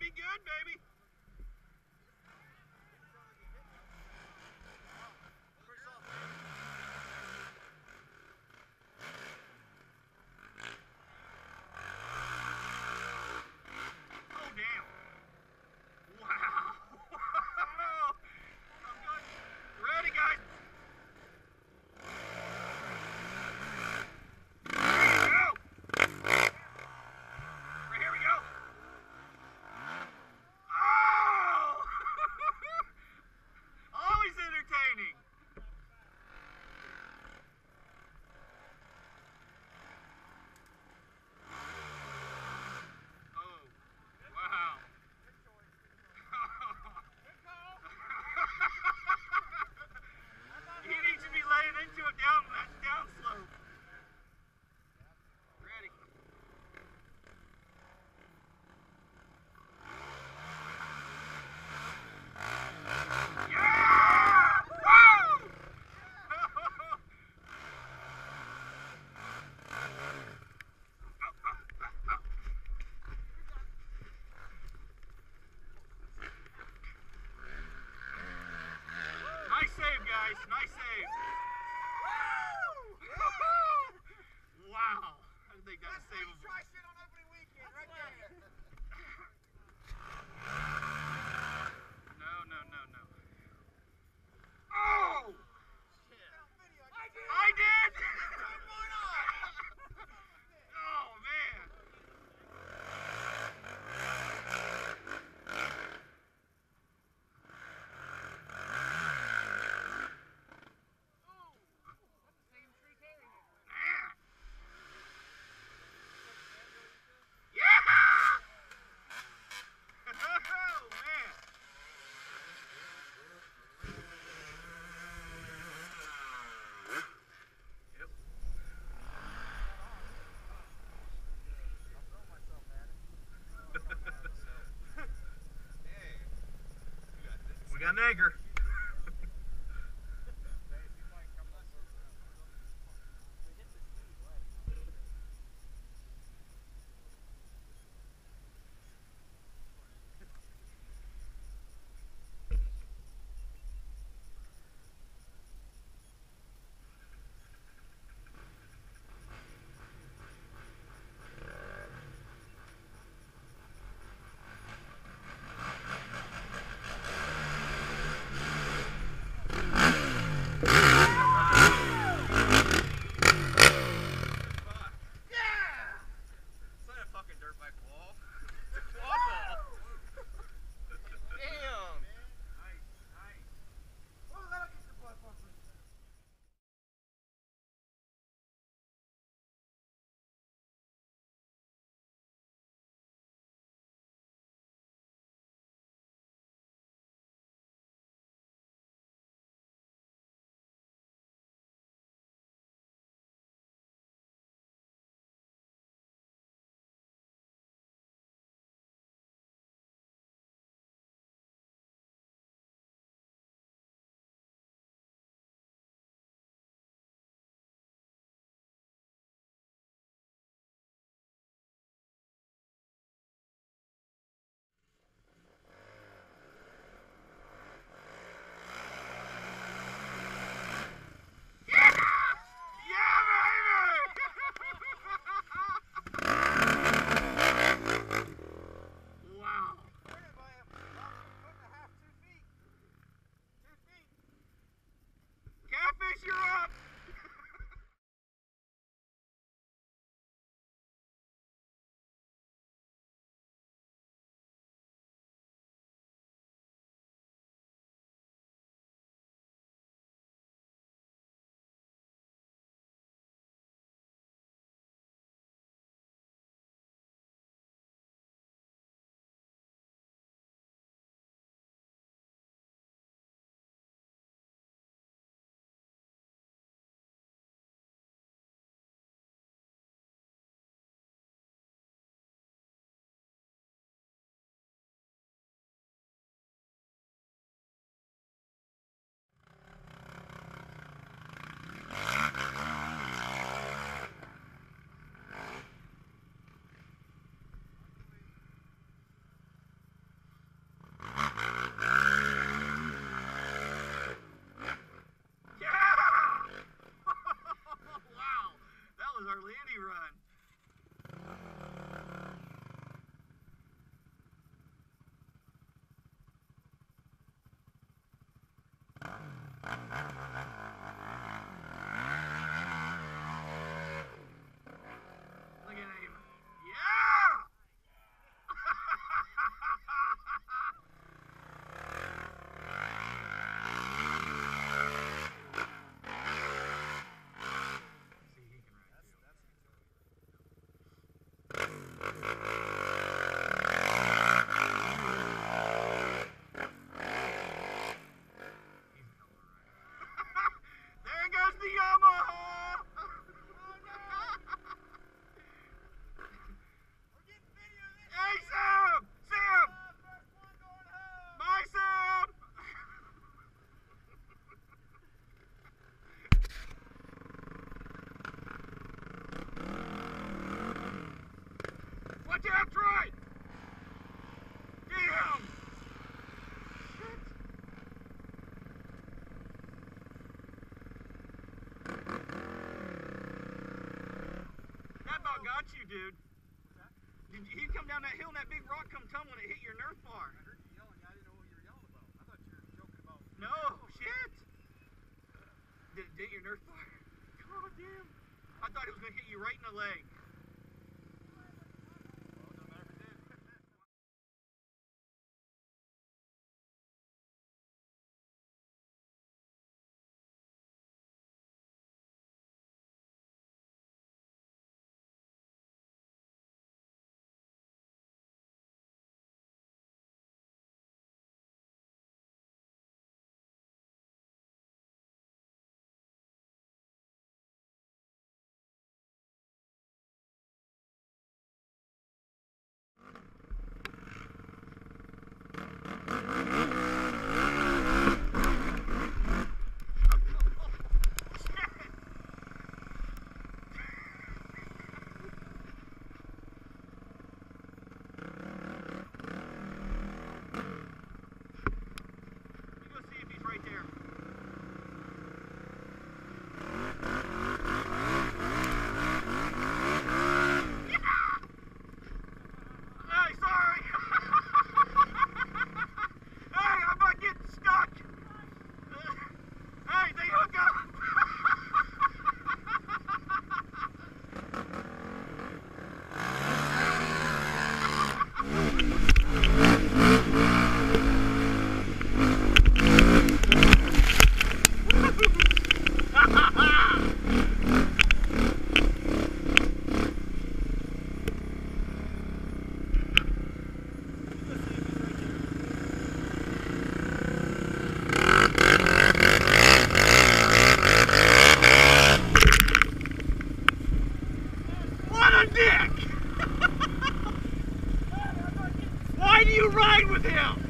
be good, baby. An anchor. run. Thank About got you, dude. Did you, he come down that hill and that big rock come tumbling and it hit your nerf bar? I heard you yelling. I didn't know what you were yelling about. I thought you were joking about. No, shit. Did it dent your nerf bar? God damn. I thought it was gonna hit you right in the leg. dick! Why do you ride with him?